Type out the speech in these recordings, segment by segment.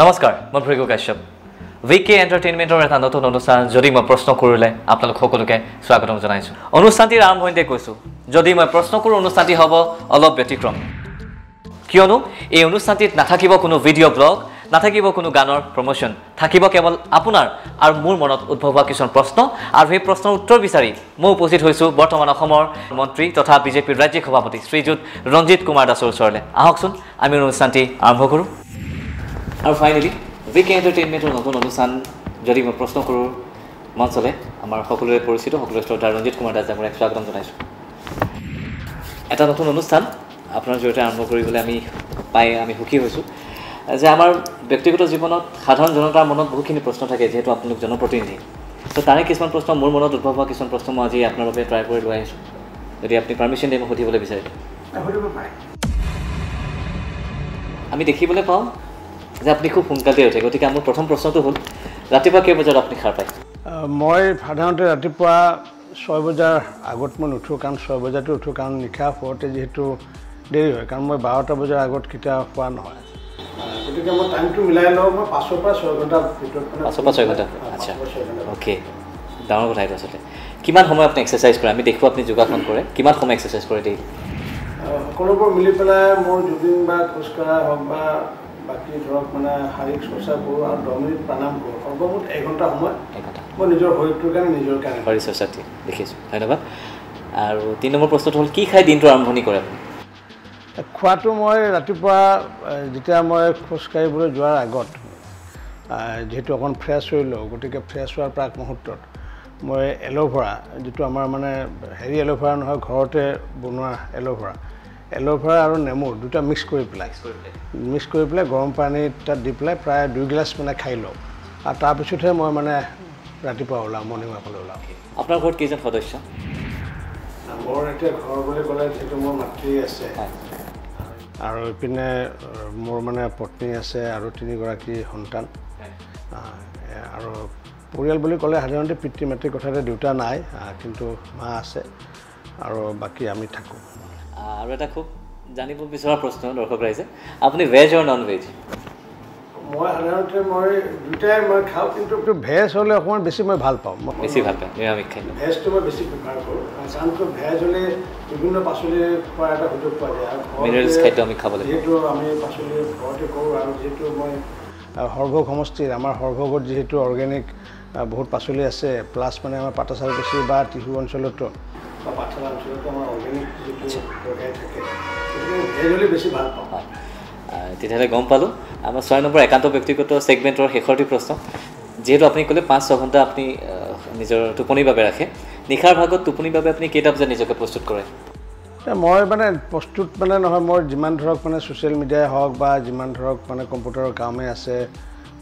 নমস্কাৰ মই Bhrigu Kashyap. V K এণ্টাৰটেইনমেণ্টৰ এটা নতুন অনুষ্ঠান যদি মই প্ৰশ্ন কৰিলে আপোনালোক সকলোকে স্বাগতম জনাইছোঁ। অনুষ্ঠানটিৰ আৰম্ভণিতে কৈছোঁ যদি মই প্ৰশ্ন কৰোঁ অনুষ্ঠানটি হ'ব অলপ ব্যতিক্ৰম। কিয়নো এই অনুষ্ঠানটিত নাথাকিব কোনো ভিডিঅ' ব্লগ নাথাকিব কোনো গানৰ প্ৰমোশ্যন থাকিব কেৱল আপোনাৰ আৰু মোৰ মনত উদ্ভৱ হোৱা কিছুমান প্ৰশ্ন আৰু সেই প্ৰশ্নৰ উত্তৰ বিচাৰি মই উপস্থিত হৈছোঁ বৰ্তমান অসমৰ মন্ত্ৰী তথা বিজেপিৰ ৰাজ্যিক সভাপতি শ্ৰীযুত ৰঞ্জিত কুমাৰ দাসৰ ওচৰলৈ। আহকচোন আমি অনুষ্ঠানটি আৰম্ভ কৰোঁ। আৰু ফাইনেলি ভি কে এণ্টাৰটেইনমেণ্টৰ নতুন অনুষ্ঠান যদি মই প্ৰশ্ন কৰোঁ মঞ্চলে আমাৰ সকলোৰে পৰিচিত সকলোৰে শ্ৰদ্ধা ৰঞ্জিত কুমাৰ দাস ডাঙৰীয়াক স্বাগতম জনাইছোঁ। এটা নতুন অনুষ্ঠান আপোনাৰ জৰিয়তে আৰম্ভ কৰিবলৈ আমি পাই আমি সুখী হৈছোঁ। যে আমাৰ ব্যক্তিগত জীৱনত সাধাৰণ জনতাৰ মনত বহুখিনি প্ৰশ্ন থাকে যিহেতু আপোনালোক জনপ্ৰতিনিধি। ত' তাৰে কিছুমান প্ৰশ্ন মোৰ মনত উদ্ভৱ হোৱা কিছুমান প্ৰশ্ন মই আজি আপোনাৰ বাবে ট্ৰাই কৰি লৈ আহিছোঁ। যদি আপুনি পাৰ্মিশ্যন দিয়ে মই সুধিবলৈ বিচাৰে আমি দেখিবলৈ পাওঁ যে আপুনি খুব সোনকালে উঠে গতিকে মোৰ প্ৰথম প্ৰশ্নটো হ'ল ৰাতিপুৱা কেই বজাত আপুনি সাৰ পায়? মই সাধাৰণতে ৰাতিপুৱা ছয় বজাৰ আগত মই নুঠোঁ কাৰণ ছয় বজাতে উঠোঁ কাৰণ নিশা শুৱতে যিহেতু দেৰি হয় কাৰণ মই বাৰটা বজাৰ আগত কেতিয়া খোৱা নহয়। গতিকে মই টাইমটো মিলাই লওঁ মই পাঁচৰ পৰা ছয় ঘণ্টাৰ ভিতৰত পাঁচৰ পৰা ছয় ঘণ্টা? আচ্ছা। ঘণ্টা। অ'কে ডাঙৰ কথা এইটো আচলতে। কিমান সময় আপুনি এক্সাৰচাইজ কৰে? আমি দেখোঁ আপুনি যোগাসন কৰে। কিমান সময় এক্সাৰচাইজ কৰে ডেইলি আহ, সকলোবোৰ মিলি পেলাই মোৰ জুবিন বা খোজকঢ়া হওক বা বাকী ধৰক মানে শাৰীৰিক চৰ্চা কৰোঁ আৰু দহ মিনিট প্ৰাণায়াম কৰোঁ। সৰ্বমুঠ এঘণ্টা সময় মই নিজৰ শৰীৰটোৰ কাৰণে নিজৰ কাৰণে। শৰীৰ চৰ্চাটি দেখিছোঁ। ধন্যবাদ। আৰু তিনি নম্বৰ প্ৰশ্নটো হ'ল কি খাই দিনটো আৰম্ভণি কৰে আপুনি? খোৱাটো মই ৰাতিপুৱা যেতিয়া মই খোজকাঢ়িবলৈ যোৱাৰ আগত যিহেতু অকণ ফ্ৰেছ হৈ লওঁ গতিকে ফ্ৰেছ হোৱাৰ প্ৰাক মুহূৰ্তত মই এল'ভেৰা যিটো আমাৰ মানে হেৰি এল'ভেৰা নহয় ঘৰতে বনোৱা এল'ভেৰা এল'ভেৰা আৰু নেমু দুটা মিক্স কৰি পেলাই মিক্স কৰি পেলাই। গৰম পানী তাত দি পেলাই প্ৰায় দুই গিলাচ মানে খাই লওঁ। আৰু তাৰপিছতহে মই মানে ৰাতিপুৱা ওলাওঁ মৰ্ণিং ৱাকলৈ ওলাওঁ। আপোনাৰ ঘৰত কেইজন সদস্য? মোৰ এতিয়া ঘৰ বুলি ক'লে যিহেতু মোৰ মাতৃ আছে আৰু ইপিনে মোৰ মানে পত্নী আছে আৰু তিনিগৰাকী সন্তান। আৰু পৰিয়াল বুলি ক'লে সাধাৰণতে পিতৃ মাতৃৰ কথাতে দেউতা নাই কিন্তু মা আছে আৰু বাকী আমি থাকোঁ। আৰু এটা খুব জানিব বিচৰা প্ৰশ্ন দৰ্শক ৰাইজে। আপুনি ভেজ আৰু নন ভেজ মই সাধাৰণতে মই দুটাই মই খাওঁ কিন্তু ভেজ হ'লে অকণমান বেছি মই ভাল পাওঁ। মই বেছি ভাল পায় নিৰামিষ খাদ্য ভেজটো মই বেছি প্ৰিফাৰ কৰোঁ। কাৰণ কিয় ভেজ হ'লে বিভিন্ন পাচলি খোৱাৰ এটা সুযোগ পোৱা যায়। আৰু আমি খাব লাগিব। যিহেতু আমি পাচলি ঘৰতে কৰোঁ আৰু যিহেতু মই সৰভোগ সমষ্টিৰ আমাৰ সৰভোগত যিহেতু অৰ্গেনিক বহুত পাচলি আছে প্লাছ মানে আমাৰ পাটাচালকুচি বা টিহু অঞ্চলতো। বা পাঠশালা অঞ্চলতো আমাৰ অৰ্গেনিক যিটো থাকে গতিকে ভেজ হ'লে বেছি ভাল পাওঁ। তেতিয়াহ'লে গম পালোঁ। আমাৰ ছয় নম্বৰ একান্ত ব্যক্তিগত ছেগমেণ্টৰ শেষৰটি প্ৰশ্ন। যিহেতু আপুনি ক'লে পাঁচ ছয় ঘণ্টা আপুনি নিজৰ টোপনিৰ বাবে ৰাখে। নিশাৰ ভাগত টোপনিৰ বাবে আপুনি কেইটা বজাত নিজকে প্ৰস্তুত কৰে? মই মানে প্ৰস্তুত মানে নহয় মোৰ যিমান ধৰক মানে ছ'চিয়েল মিডিয়াই হওক বা যিমান ধৰক মানে কম্পিউটাৰৰ কামেই আছে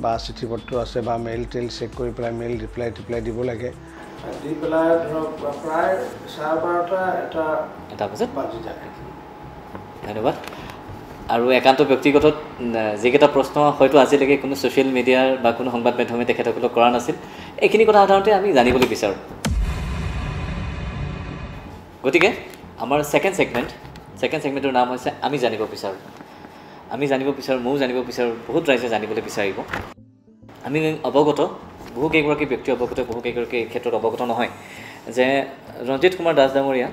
বা চিঠি পত্ৰ আছে বা মেইল টেইল চেক কৰি পেলাই মেইল ৰিপ্লাই টিপ্লাই দিব লাগে। দি পেলাই ধৰক প্ৰায় চাৰে বাৰটা এটা এটা বজাত? বাজি যায়। ধন্যবাদ। আৰু একান্ত ব্যক্তিগত যিকেইটা প্ৰশ্ন হয়তো আজিলৈকে কোনো ছ'চিয়েল মিডিয়াৰ বা কোনো সংবাদ মাধ্যমে তেখেতসকলক কৰা নাছিল এইখিনি কথা সাধাৰণতে আমি জানিবলৈ বিচাৰোঁ। গতিকে আমাৰ ছেকেণ্ড ছেগমেণ্ট ছেকেণ্ড ছেগমেণ্টৰ নাম হৈছে আমি জানিব বিচাৰোঁ। আমি জানিব বিচাৰোঁ ময়ো জানিব বিচাৰোঁ বহুত ৰাইজে জানিবলৈ বিচাৰিব। আমি অৱগত বহু কেইগৰাকী ব্যক্তি অৱগত বহু কেইগৰাকী এই ক্ষেত্ৰত অৱগত নহয়। যে ৰঞ্জিত কুমাৰ দাস ডাঙৰীয়া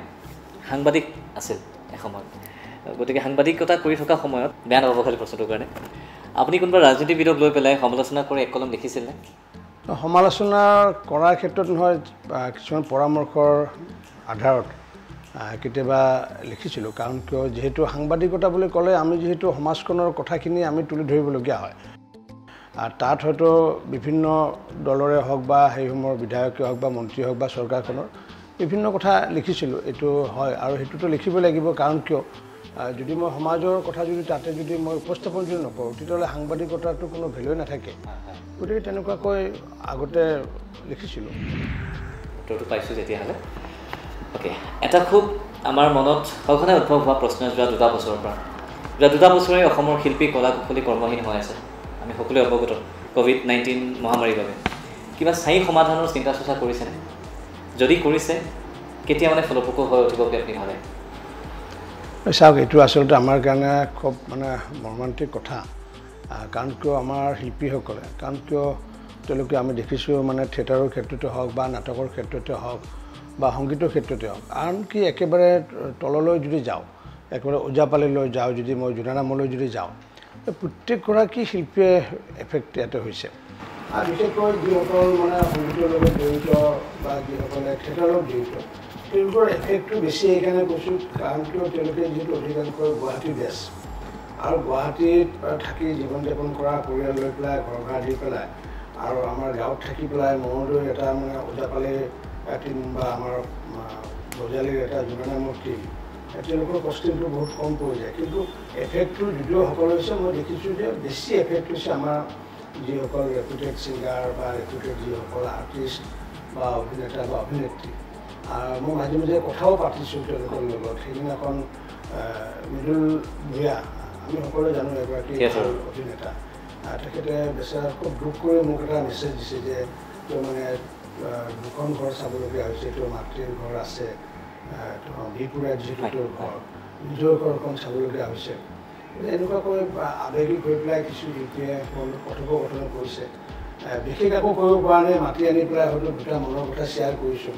সাংবাদিক আছিল এসময়ত। গতিকে সাংবাদিকতা কৰি থকা সময়ত বেয়া নাপাব খালি প্ৰশ্নটোৰ কাৰণে। আপুনি কোনোবা ৰাজনীতিবিদক লৈ পেলাই সমালোচনা কৰি এক কলম লিখিছিলনে সমালোচনা কৰাৰ ক্ষেত্ৰত নহয় কিছুমান পৰামৰ্শৰ আধাৰত কেতিয়াবা লিখিছিলোঁ। কাৰণ কিয় যিহেতু সাংবাদিকতা বুলি ক'লে আমি যিহেতু সমাজখনৰ কথাখিনি আমি তুলি ধৰিবলগীয়া হয়। আৰু তাত হয়তো বিভিন্ন দলৰে হওক বা সেইসমূহৰ বিধায়কে হওক বা মন্ত্ৰী হওক বা চৰকাৰখনৰ বিভিন্ন কথা লিখিছিলোঁ। এইটো হয় আৰু সেইটোতো লিখিবই লাগিব। কাৰণ কিয়? যদি মই সমাজৰ কথা যদি তাতে যদি মই উপস্থাপন যদি নকৰোঁ তেতিয়াহ'লে সাংবাদিকতাটো কোনো ভেলুৱে নাথাকে। গতিকে তেনেকুৱাকৈ আগতে লিখিছিলোঁ। উত্তৰটো পাইছোঁ তেতিয়াহ'লে। অ'কে এটা খুব আমাৰ মনত সঘনাই উদ্ভৱ হোৱা প্ৰশ্ন যোৱা দুটা বছৰৰ পৰা। যোৱা দুটা বছৰে অসমৰ শিল্পী কলা কুশলী কৰ্মহীন হৈ আছে। আমি সকলোৱে অৱগত ক'ভিড নাইণ্টিন মহামাৰীৰ বাবে। কিবা স্থায়ী সমাধানৰ চিন্তা চৰ্চা কৰিছেনে যদি কৰিছে কেতিয়া মানে ফলপ্ৰসূ হৈ উঠিব আপুনি ভাবে? চাওক এইটো আচলতে আমাৰ কাৰণে খুব মানে মৰ্মান্তিক কথা। কাৰণ কিয় আমাৰ শিল্পীসকলে কাৰণ কিয় তেওঁলোকে আমি দেখিছোঁ মানে থিয়েটাৰৰ ক্ষেত্ৰতে হওক বা নাটকৰ ক্ষেত্ৰতে হওক বা সংগীতৰ ক্ষেত্ৰতে হওক আনকি একেবাৰে তললৈ যদি যাওঁ একেবাৰে ওজাপালিলৈ যাওঁ যদি মই জোনানামলৈ যদি যাওঁ প্ৰত্যেকগৰাকী শিল্পীয়ে এফেক্ট ইয়াতে হৈছে। বিশেষকৈ যিসকল মানে সংগীতৰ লগত জড়িত বা যিসকলে থিয়েটাৰত জড়িত তেওঁলোকৰ এফেক্টটো বেছি সেইকাৰণে কৈছোঁ কাৰণ কিয় তেওঁলোকে যিহেতু অধিকাংশ গুৱাহাটীৰ বেছ। আৰু গুৱাহাটীত থাকি জীৱন যাপন কৰা পৰিয়াল লৈ পেলাই ঘৰ ভাড়া দি পেলাই আৰু আমাৰ গাঁৱত থাকি পেলাই মঙলদৈ এটা মানে ওজাপালি টিম বা আমাৰ বজালীৰ এটা জোনানামৰ টিম তেওঁলোকৰ কষ্টিংটো বহুত কম পৰি যায়। কিন্তু এফেক্টটো যদিও সকলো হৈছে মই দেখিছোঁ যে বেছি এফেক্ট হৈছে আমাৰ যিসকল ৰেপুটেড ছিংগাৰ বা ৰেপুটেড যিসকল আৰ্টিষ্ট বা অভিনেতা বা অভিনেত্ৰী। মই মাজে মাজে কথাও পাতিছোঁ তেওঁলোকৰ লগত। সেইদিনাখন মৃদুল ভূঞা আমি সকলোৱে জানো এগৰাকী অভিনেতা। তেখেতে বেচেৰা খুব দুখ কৰি মোক এটা মেছেজ দিছে যে তেওঁ মানে দুখন ঘৰ চাবলগীয়া হৈছে তেওঁৰ মাতৃৰ ঘৰ আছে তেওঁ বিপুৰীয়াত যিহেতু তেওঁৰ ঘৰ নিজৰ ঘৰখন চাবলগীয়া হৈছে। এনেকুৱাকৈ আৱেগিক হৈ পেলাই কিছু শিল্পীয়ে কথোপকথন কৰিছে। বিশেষ একো কৰিব পৰা নাই মাতি আনি পেলাই হয়তো দুটা মনৰ কথা শ্বেয়াৰ কৰিছোঁ।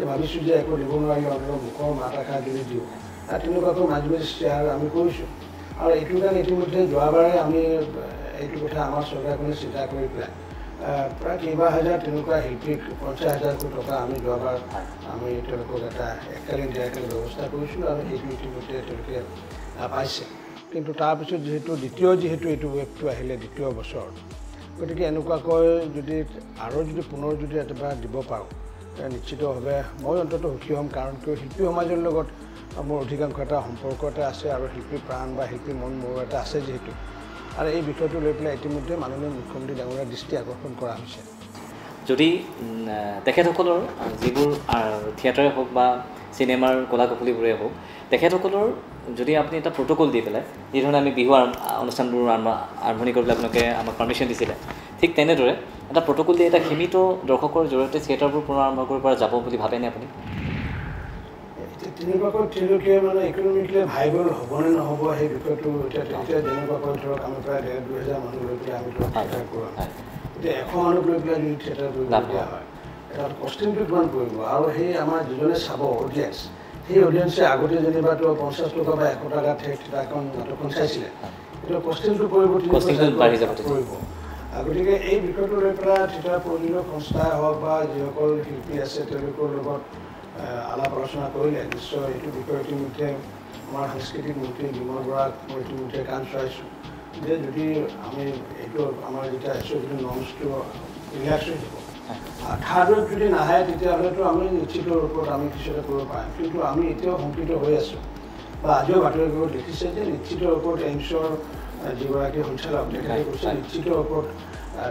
ভাবিছোঁ যে একো দিব নোৱাৰি মুখৰ মাত এষাৰ যদি দিওঁ তেনেকুৱাকৈ মাজে মাজে শ্বেয়াৰ আমি কৰিছোঁ আৰু এইটো কাৰণে ইতিমধ্যে যোৱাবাৰে আমি এইটো কথা আমাৰ চৰকাৰখনে চিন্তা কৰি পেলাই প্ৰায় কেইবা হাজাৰ তেনেকুৱা শিল্পীক পঞ্চাছ হাজাৰকৈ টকা আমি যোৱাবাৰ আমি তেওঁলোকক এটা এককালীন ডেৰকালীন ব্যৱস্থা কৰিছোঁ আৰু সেইটো ইতিমধ্যে তেওঁলোকে পাইছে কিন্তু তাৰপিছত যিহেতু দ্বিতীয় যিহেতু এইটো ৱেবটো আহিলে দ্বিতীয় বছৰ গতিকে এনেকুৱাকৈ যদি আৰু যদি পুনৰ যদি এবাৰ দিব পাৰোঁ নিশ্চিতভাৱে মই অন্ততঃ সুখী হ'ম কাৰণ কিয় শিল্পী সমাজৰ লগত মোৰ অধিকাংশ এটা সম্পৰ্ক এটা আছে আৰু শিল্পী প্ৰাণ বা শিল্পী মন মোৰ এটা আছে যিহেতু। আৰু এই বিষয়টো লৈ পেলাই ইতিমধ্যে মাননীয় মুখ্যমন্ত্ৰী ডাঙৰীয়াৰ দৃষ্টি আকৰ্ষণ কৰা হৈছে। যদি তেখেতসকলৰ যিবোৰ থিয়েটাৰে হওক বা চিনেমাৰ কলা কৌশলীবোৰে হওক তেখেতসকলৰ যদি আপুনি এটা প্ৰট'কল দি পেলাই যিধৰণে আমি বিহু আৰম্ভ অনুষ্ঠানবোৰ আৰম্ভ- আৰম্ভণি কৰিবলৈ আপোনালোকে আমাক পাৰ্মিশ্যন দিছিলে ঠিক তেনেদৰে এটা প্ৰট'কল দি এটা সীমিত দৰ্শকৰ জৰিয়তে থিয়েটাৰবোৰ পুনৰ আৰম্ভ কৰিব পৰা যাব বুলি ভাবেনে আপুনি? তেনেকুৱাকৈ তেওঁলোকে মানে ইকনমিকেলি ভাইবল হ'বনে নহ'ব সেই বিষয়টো এতিয়া এতিয়া যেনেকুৱাকৈ ধৰক আমি প্ৰায় ডেৰ দুহেজাৰ মানুহ লৈ পেলাই আমি ধৰক থিয়েটাৰ কৰোঁ। এতিয়া এশ মানুহ লৈ পেলাই যদি থিয়েটাৰ কৰিবলগীয়া হয়। তাত কষ্টিংটো কিমান পৰিব? আৰু সেই আমাৰ যিজনে চাব অডিয়েঞ্চ সেই অডিয়েঞ্চে আগতে যেনিবা তো পঞ্চাছ টকা বা এশ টকা থিয়েটাৰখন নাটকখন চাইছিলে এতিয়া কষ্টিংটো পৰিব তেতিয়া। পৰিব। গতিকে এই বিষয়টো লৈ পেলাই থিয়েটাৰ প্ৰযোজক সংস্থাই হওক বা যিসকল শিল্পী আছে তেওঁলোকৰ লগত আলাপ আলোচনা কৰিলে নিশ্চয় এইটো বিষয়ে ইতিমধ্যে আমাৰ সাংস্কৃতিক মন্ত্ৰী বিমল বৰাক মই ইতিমধ্যে কাণ চৰাইছোঁ যে যদি আমি এইটো আমাৰ যেতিয়া এছ যদি নৰ্মছটো ৰিলেক্স হৈ যাব থাৰ্ডত যদি নাহে তেতিয়াহ'লেতো আমি নিশ্চিত ৰূপত আমি কিছু এটা কৰিব পাৰিম। কিন্তু আমি এতিয়াও শংকিত হৈ আছোঁ। বা আজিও বাতৰিবোৰত দেখিছে যে নিশ্চিত ৰূপত এইমছৰ যিগৰাকী সঞ্চালক তেখেতে কৈছে নিশ্চিত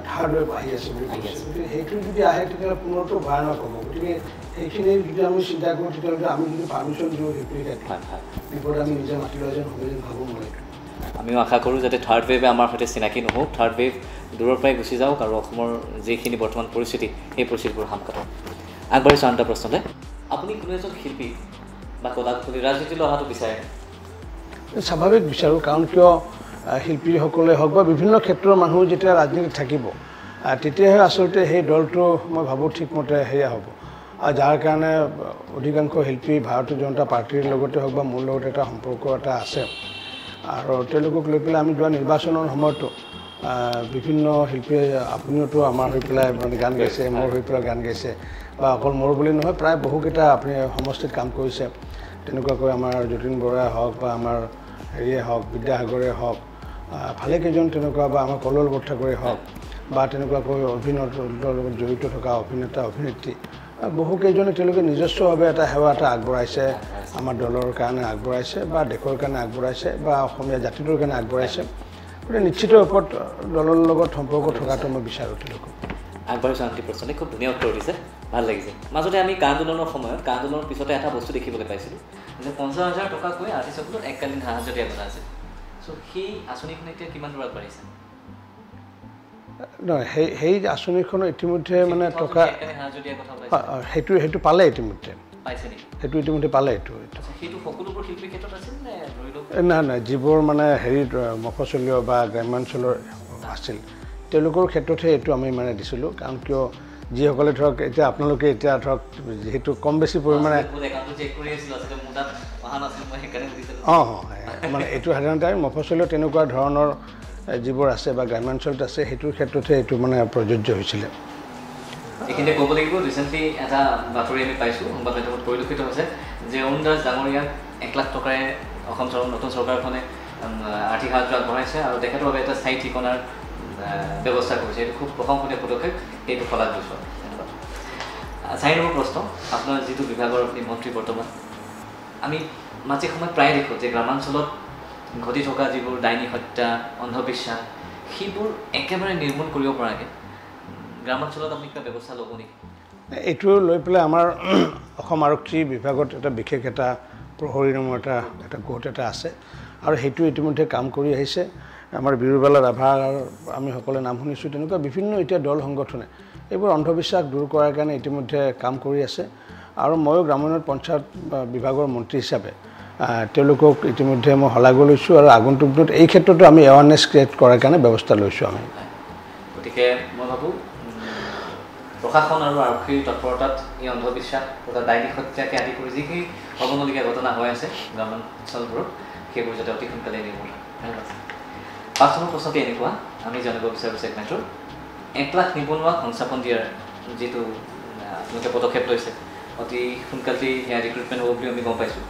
থাৰ্ড ৱেভ আহি আছে বুলি কৈছে। গতিকে সেইটো যদি আহে তেতিয়াহ'লে পুনৰতো ভয়ানক হ'ব। গতিকে সেইখিনি যদি আমি চিন্তা কৰোঁ তেতিয়াহ'লে আমি যদি পাৰ্মিশ্যন দিওঁ হয় বিপদ আমি নিজে মাতি লোৱা যেন হ'ব যেন ভাবোঁ মই। আমিও আশা কৰোঁ যাতে থাৰ্ড ৱেভে আমাৰ সৈতে চিনাকি নহওক। থাৰ্ড ৱেভ দূৰৰ পৰাই গুচি যাওক আৰু অসমৰ যিখিনি বৰ্তমান পৰিস্থিতি সেই পৰিস্থিতিবোৰ সাম কাটক আগবাঢ়িছোঁ আন এটা প্ৰশ্নলৈ আপুনি কোনো এজন শিল্পী বা কলা কুশলী ৰাজনীতিলৈ অহাটো বিচাৰে স্বাভাৱিক বিচাৰোঁ কাৰণ কিয় শিল্পীসকলে হওক বা বিভিন্ন ক্ষেত্ৰৰ মানুহ যেতিয়া ৰাজনীতিত থাকিব তেতিয়াহে আচলতে সেই দলটো মই ভাবোঁ ঠিকমতে সেয়া হ'ব। আৰু যাৰ কাৰণে অধিকাংশ শিল্পী ভাৰতীয় জনতা পাৰ্টীৰ লগতে হওক বা মোৰ লগত এটা সম্পৰ্ক এটা আছে। আৰু তেওঁলোকক লৈ পেলাই আমি যোৱা নিৰ্বাচনৰ সময়তো বিভিন্ন শিল্পীয়ে আপুনিওতো আমাৰ হৈ পেলাই মানে গান গাইছে মোৰ হৈ পেলাই গান গাইছে বা অকল মোৰ বুলি নহয় প্ৰায় বহুকেইটা আপুনি সমষ্টিত কাম কৰিছে। তেনেকুৱাকৈ আমাৰ যতীন বৰাই হওক বা আমাৰ হেৰিয়ে হওক বিদ্যাসাগৰে হওক ভালেকেইজন তেনেকুৱা বা আমাৰ কলল বৰঠাকুৰে হওক বা তেনেকুৱাকৈ অভিনয়ৰ লগত জড়িত থকা অভিনেতা অভিনেত্ৰী বহুকেইজনে তেওঁলোকে নিজস্বভাৱে এটা সেৱা এটা আগবঢ়াইছে আমাৰ দলৰ কাৰণে আগবঢ়াইছে বা দেশৰ কাৰণে আগবঢ়াইছে বা অসমীয়া জাতিটোৰ কাৰণে আগবঢ়াইছে। গতিকে নিশ্চিত ৰূপত দলৰ লগত সম্পৰ্ক থকাটো মই বিচাৰোঁ তেওঁলোকক। আগবাঢ়িছোঁ আনটি প্ৰশ্নলৈ খুব ধুনীয়া উত্তৰ দিছে ভাল লাগিছে। মাজতে আমি কা আন্দোলনৰ সময়ত কা আন্দোলনৰ পিছতে এটা বস্তু দেখিবলৈ পাইছিলোঁ যে পঞ্চাছ হাজাৰ টকাকৈ আৰ্টিষ্টসকলৰ এককালীন সাহায্য দিয়া কথা আছিল। চ' সেই আঁচনিখন এতিয়া কিমান দূৰত পাৰিছে নহয় সেই সেই আঁচনিখনৰ ইতিমধ্যে মানে টকা সেইটো সেইটো পালে ইতিমধ্যে। সেইটো ইতিমধ্যে পালে এইটো নাই নাই যিবোৰ মানে আহ, মফচলীয় বা গ্ৰাম্যাঞ্চলৰ আছিল তেওঁলোকৰ ক্ষেত্ৰতহে এইটো আমি মানে দিছিলোঁ কাৰণ কিয় যিসকলে ধৰক এতিয়া আপোনালোকে এতিয়া ধৰক যিহেতু কম বেছি পৰিমাণে অঁ অঁ মানে এইটো সাধাৰণতে আমি মফচলীয় তেনেকুৱা ধৰণৰ যিবোৰ আছে বা গ্ৰাম্যাঞ্চলত আছে সেইটোৰ ক্ষেত্ৰতহে এইটো মানে প্ৰযোজ্য হৈছিলে। এইখিনিতে ক'ব লাগিব ৰিচেণ্টলি এটা বাতৰি আমি পাইছোঁ সংবাদ মাধ্যমত পৰিলক্ষিত হৈছে যে অৰুণ দাস ডাঙৰীয়াক এক লাখ টকাৰে অসম চৰ নতুন চৰকাৰখনে আৰ্থিক সাহায্য আগবঢ়াইছে আৰু তেখেতৰ বাবে এটা স্থায়ী ঠিকনাৰ ব্যৱস্থা কৰিছে। এইটো খুব প্ৰশংসনীয় পদক্ষেপ সেইটো শলাগ লৈছোঁ চাৰি নম্বৰ প্ৰশ্ন আপোনাৰ যিটো বিভাগৰ আপুনি মন্ত্ৰী বৰ্তমান। আমি মাজে সময়ত প্ৰায়ে দেখোঁ যে গ্ৰামাঞ্চলত ঘটি থকা যিবোৰ ডাইনী হত্যা অন্ধবিশ্বাস সেইবোৰ একেবাৰে নিৰ্মূল কৰিব পৰাকৈ। গ্ৰামাঞ্চলত আপুনি কিবা ব্যৱস্থা ল'ব নেকি? এইটো লৈ পেলাই আমাৰ অসম আৰক্ষী বিভাগত এটা বিশেষ এটা প্ৰহৰী নামৰ এটা এটা গোট এটা আছে। আৰু সেইটো ইতিমধ্যে কাম কৰি আহিছে। আমাৰ বিৰুবালা ৰাভাৰ আমি সকলোৱে নাম শুনিছোঁ। তেনেকুৱা বিভিন্ন এতিয়া দল সংগঠনে এইবোৰ অন্ধবিশ্বাস দূৰ কৰাৰ কাৰণে ইতিমধ্যে কাম কৰি আছে। আৰু ময়ো গ্ৰামোন্নয়ন পঞ্চায়ত বিভাগৰ মন্ত্ৰী হিচাপে তেওঁলোকক ইতিমধ্যে মই শলাগ লৈছোঁ আৰু আগন্তুক দিনত এই ক্ষেত্ৰতো আমি এৱাৰনেছ ক্ৰিয়েট কৰাৰ কাৰণে ব্যৱস্থা লৈছোঁ আমি। গতিকে মই ভাবোঁ প্ৰশাসন আৰু আৰক্ষীৰ তৎপৰতাত এই অন্ধবিশ্বাস তথা ডাইনী হত্যাকে আদি কৰি যিখিনি হ'বলগীয়া ঘটনা হৈ আছে গ্ৰামাঞ্চলবোৰত সেইবোৰ যাতে অতি সোনকালে নিৰ্মূল পাঁচ নম্বৰ প্ৰশ্নটি এনেকুৱা আমি জানিব বিচাৰোঁ ছেগমেণ্টৰ এক লাখ নিবনুৱাক সংস্থাপন দিয়াৰ যিটো আপোনালোকে পদক্ষেপ লৈছে অতি সোনকালেই সেয়া ৰিক্ৰুটমেণ্ট হ'ব বুলি আমি গম পাইছোঁ।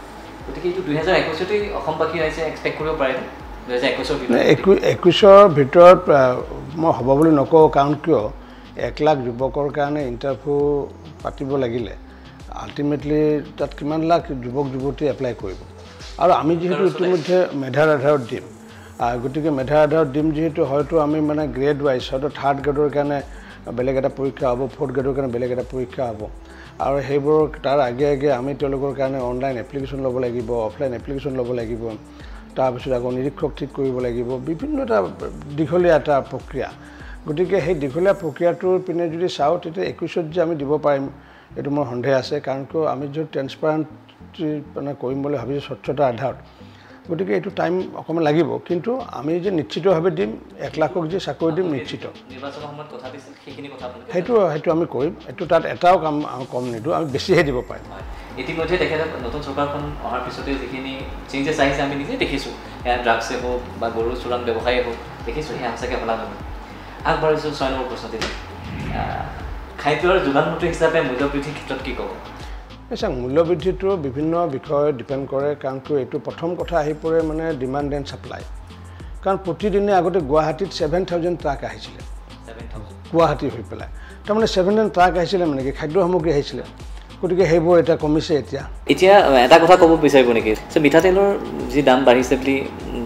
গতিকে এইটো দুহেজাৰ একৈছতেই অসমবাসী ৰাইজে এক্সপেক্ট কৰিব পাৰে দুহেজাৰ একৈছৰ ভিতৰত। একৈছৰ মই হ'ব বুলি নকওঁ কাৰণ কিয়? এক লাখ যুৱকৰ কাৰণে ইণ্টাৰভিউ পাতিব লাগিলে। আল্টিমেটলি তাত কিমান লাখ যুৱক যুৱতী এপ্লাই কৰিব? আৰু আমি যিহেতু ইতিমধ্যে মেধাৰ আধাৰত দিম গতিকে মেধাৰ আধাৰত দিম যিহেতু হয়তো আমি মানে গ্ৰেড ৱাইজ হয়তো থাৰ্ড গ্ৰেডৰ কাৰণে বেলেগ এটা পৰীক্ষা হ'ব ফ'ৰ্থ গ্ৰেডৰ কাৰণে বেলেগ এটা পৰীক্ষা হ'ব। আৰু সেইবোৰৰ তাৰ আগে আগে আমি তেওঁলোকৰ কাৰণে অনলাইন এপ্লিকেশ্যন ল'ব লাগিব অফলাইন এপ্লিকেশ্যন ল'ব লাগিব। তাৰপিছত আকৌ নিৰীক্ষক ঠিক কৰিব লাগিব বিভিন্ন এটা দীঘলীয়া এটা প্ৰক্ৰিয়া। গতিকে সেই দীঘলীয়া প্ৰক্ৰিয়াটোৰ পিনে যদি চাওঁ তেতিয়া একৈছত যে আমি দিব পাৰিম এইটো মোৰ সন্দেহ আছে। কাৰণ কিয় আমি যদি ট্ৰেন্সপাৰেণ্ট মানে কৰিম বুলি ভাবিছোঁ স্বচ্ছতাৰ আধাৰত। গতিকে এইটো টাইম অকণমান লাগিব। কিন্তু আমি যে নিশ্চিতভাৱে দিম এক লাখক যে চাকৰি দিম নিশ্চিত। সেইটো সেইটো আমি কৰিম। এইটো তাত এটাও কাম কম নিদিওঁ আমি বেছিহে দিব পাৰিম। ইতিমধ্যে তেখেতে নতুন চৰকাৰখন অহাৰ পিছতে যিখিনি চেঞ্জেছ আহিছে আমি নিজেই দেখিছোঁ। সেয়া ড্ৰাগছে হওক বা গৰু চোৰাং ব্যৱসায়ে হওক দেখিছোঁ সেয়া সঁচাকৈ শলাগ আগবাঢ়িছোঁ ছয় নম্বৰ প্ৰশ্নটি আহ, খাদ্য আৰু যোগান মন্ত্ৰী হিচাপে মূল্য বৃদ্ধিৰ ক্ষেত্ৰত কি ক'ব? চাওক মূল্যবৃদ্ধিটো বিভিন্ন বিষয়ত ডিপেণ্ড কৰে কাৰণ কিয় এইটো প্ৰথম কথা আহি পৰে মানে ডিমাণ্ড এণ্ড ছাপ্লাই কাৰণ প্ৰতিদিনে আগতে গুৱাহাটীত ছেভেন থাউজেণ্ড ট্ৰাক আহিছিলে। গুৱাহাটী হৈ পেলাই। তাৰমানে ছেভেন থাউজেণ্ড ট্ৰাক আহিছিলে মানে কি খাদ্য সামগ্ৰী আহিছিলে। গতিকে সেইবোৰ এতিয়া কমিছে এতিয়া। এতিয়া এটা কথা ক'ব বিচাৰিব নেকি? মিঠাতেলৰ যি দাম বাঢ়িছে বুলি